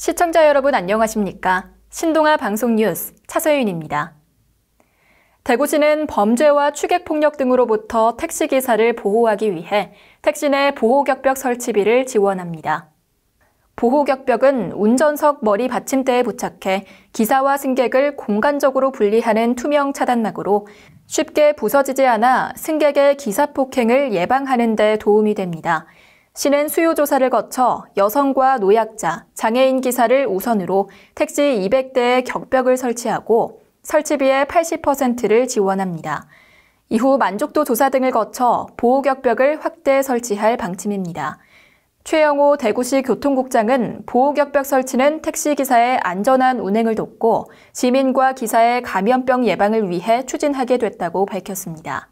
시청자 여러분 안녕하십니까? 신동아 방송 뉴스 차서윤입니다. 대구시는 범죄와 추객폭력 등으로부터 택시기사를 보호하기 위해 택시 내 보호격벽 설치비를 지원합니다. 보호격벽은 운전석 머리 받침대에 부착해 기사와 승객을 공간적으로 분리하는 투명 차단막으로 쉽게 부서지지 않아 승객의 기사폭행을 예방하는 데 도움이 됩니다. 시는 수요 조사를 거쳐 여성과 노약자, 장애인 기사를 우선으로 택시 200대의 격벽을 설치하고 설치비의 80%를 지원합니다. 이후 만족도 조사 등을 거쳐 보호 격벽을 확대 설치할 방침입니다. 최영호 대구시 교통국장은 보호격벽 설치는 택시기사의 안전한 운행을 돕고 시민과 기사의 감염병 예방을 위해 추진하게 됐다고 밝혔습니다.